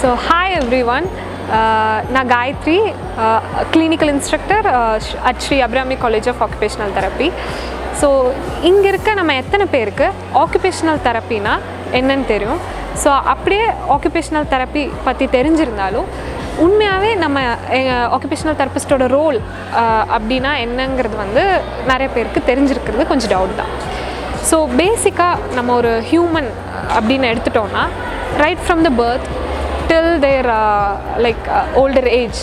So hi every one நான் Gayathri clinical instructor at Sri Abirami college of occupational therapy so இங்கே இருக்க நம்ம எத்தனை பேருக்கு ஆக்குபேஷனல் தெரப்பினா என்னன்னு தெரியும்? ஸோ அப்படியே ஆக்குபேஷனல் தெரப்பி பற்றி தெரிஞ்சிருந்தாலும் உண்மையாகவே நம்ம ஆக்குபேஷனல் தெரப்பிஸ்டோட ரோல் அப்படின்னா என்னங்கிறது வந்து நிறைய பேருக்கு தெரிஞ்சிருக்கிறது கொஞ்சம் டவுட் தான். ஸோ பேசிக்காக நம்ம ஒரு ஹியூமன் அப்படின்னு எடுத்துட்டோம்னா right from the birth till there like older age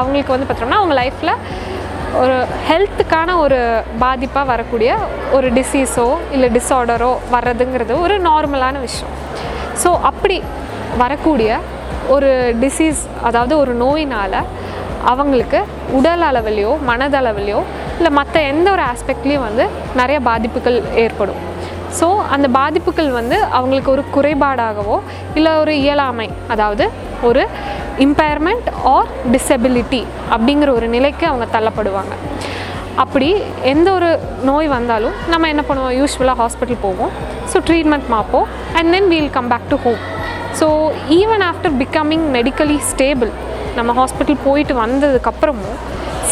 அவங்களுக்கு வந்து பார்த்தோம்னா அவங்க லைஃப்பில் ஒரு ஹெல்த்துக்கான ஒரு பாதிப்பாக வரக்கூடிய ஒரு டிசீஸோ இல்லை டிஸார்டரோ வர்றதுங்கிறது ஒரு நார்மலான விஷயம். ஸோ அப்படி வரக்கூடிய ஒரு டிசீஸ் அதாவது ஒரு நோயினால் அவங்களுக்கு உடல் அளவிலையோ மனதளவிலையோ இல்லை மற்ற எந்த ஒரு ஆஸ்பெக்ட்லேயும் வந்து நிறைய பாதிப்புகள் ஏற்படும். ஸோ அந்த பாதிப்புகள் வந்து அவங்களுக்கு ஒரு குறைபாடாகவோ இல்லை ஒரு இயலாமை அதாவது ஒரு இம்பேர்மெண்ட் ஆர் டிசபிலிட்டி அப்படிங்கிற ஒரு நிலைக்கு அவங்க தள்ளப்படுவாங்க. அப்படி எந்த ஒரு நோய் வந்தாலும் நம்ம என்ன பண்ணுவோம்? யூஸ்வலாக ஹாஸ்பிட்டல் போவோம். ஸோ ட்ரீட்மெண்ட் பார்ப்போம் and then we'll come back to home so even after becoming medically stable நம்ம ஹாஸ்பிட்டல் போயிட்டு வந்ததுக்கப்புறமும்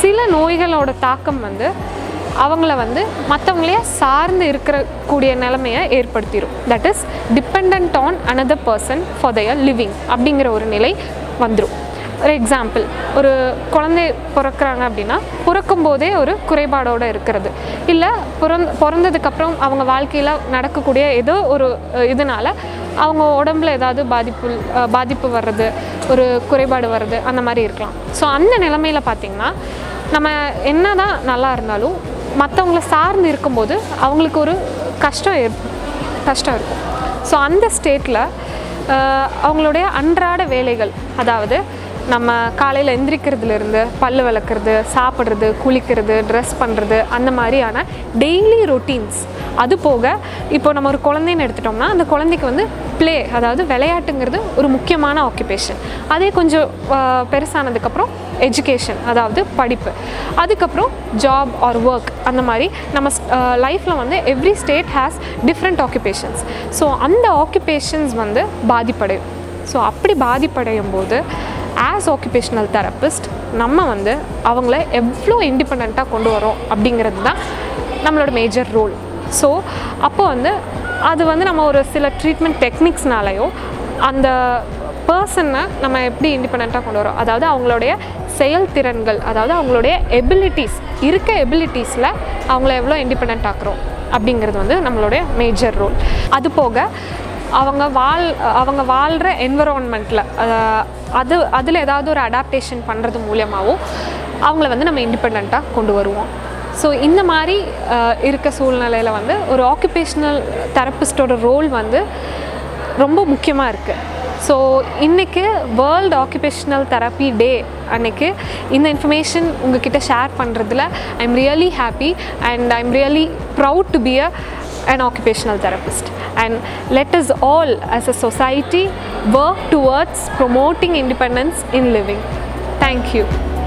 சில நோய்களோட தாக்கம் வந்து அவங்கள வந்து மற்றவங்களையே சார்ந்து இருக்கிற கூடிய நிலைமையை ஏற்படுத்திடும் that is depend on another person for their living அப்படிங்கிற ஒரு நிலை வந்துடும் ஒரு எக்ஸாம்பிள் ஒரு குழந்தை பிறக்கிறாங்க அப்படின்னா பிறக்கும் போதே ஒரு குறைபாடோடு இருக்கிறது. இல்லை பிறந் பிறந்ததுக்கப்புறம் அவங்க வாழ்க்கையில் நடக்கக்கூடிய ஏதோ ஒரு இதனால் அவங்க உடம்புல ஏதாவது பாதிப்பு பாதிப்பு வர்றது ஒரு குறைபாடு வர்றது அந்த மாதிரி இருக்கலாம். ஸோ அந்த நிலமையில் பார்த்திங்கன்னா நம்ம என்ன தான் நல்லா இருந்தாலும் மற்றவங்கள சார்ந்து இருக்கும்போது அவங்களுக்கு ஒரு கஷ்டம் ஏற் கஷ்டம் இருக்கும். ஸோ அந்த ஸ்டேட்டில் அவங்களுடைய அன்றாட வேலைகள் அதாவது நம்ம காலையில் எந்திரிக்கிறதுலேருந்து பல் விளக்குறது சாப்பிட்றது குளிக்கிறது ட்ரெஸ் பண்ணுறது அந்த மாதிரியான டெய்லி ரொட்டீன்ஸ் அது போக இப்போ நம்ம ஒரு குழந்தைன்னு எடுத்துட்டோம்னா அந்த குழந்தைக்கு வந்து ப்ளே அதாவது விளையாட்டுங்கிறது ஒரு முக்கியமான ஆக்குபேஷன் அதே கொஞ்சம் பெருசானதுக்கப்புறம் எஜுகேஷன் அதாவது படிப்பு. அதுக்கப்புறம் ஜாப் ஆர் ஒர்க் அந்த மாதிரி நம்ம லைஃப்பில் வந்து every state has different occupations so அந்த ஆக்குபேஷன்ஸ் வந்து பாதிப்படையும். ஸோ அப்படி பாதிப்படையும் போது ஆஸ் ஆக்குபேஷனல் தெரப்பிஸ்ட் நம்ம வந்து அவங்கள எவ்வளோ இண்டிபெண்ட்டாக கொண்டு வரோம் அப்படிங்கிறது தான் நம்மளோட மேஜர் ரோல் ஸோ அப்போ வந்து அது வந்து நம்ம ஒரு சில ட்ரீட்மெண்ட் டெக்னிக்ஸ்னாலையோ அந்த பர்சனை நம்ம எப்படி இண்டிபெண்ட்டாக கொண்டு வரோம்? அதாவது அவங்களுடைய செயல்திறன்கள் அதாவது அவங்களுடைய எபிலிட்டிஸ் இருக்க எபிலிட்டிஸில் அவங்கள எவ்வளோ இண்டிபெண்ட் ஆக்குறோம் அப்படிங்கிறது வந்து நம்மளுடைய மேஜர் ரோல் அது போக அவங்க வாழ் அவங்க வாழ்கிற என்விரான்மெண்ட்டில் அது அதில் ஏதாவது ஒரு அடாப்டேஷன் பண்ணுறது மூலியமாகவும் அவங்கள வந்து நம்ம இண்டிபெண்ட்டாக கொண்டு வருவோம். ஸோ இந்த மாதிரி இருக்க சூழ்நிலையில் வந்து ஒரு ஆக்குபேஷ்னல் தெரப்பிஸ்டோட ரோல் வந்து ரொம்ப முக்கியமாக இருக்குது ஸோ இன்றைக்கி வேர்ல்டு ஆக்குபேஷ்னல் தெரப்பி டே அன்னைக்கு இந்த இன்ஃபர்மேஷன் உங்ககிட்ட ஷேர் பண்ணுறதுல I am really happy and I am really proud to be a an occupational therapist. And let us all as a society work towards promoting independence in living. Thank you